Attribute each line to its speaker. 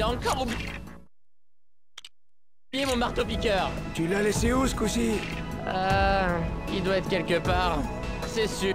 Speaker 1: J'ai encore oublié mon marteau-piqueur
Speaker 2: Tu l'as laissé où ce coup-ci?
Speaker 1: Ah, il doit être quelque part, c'est sûr.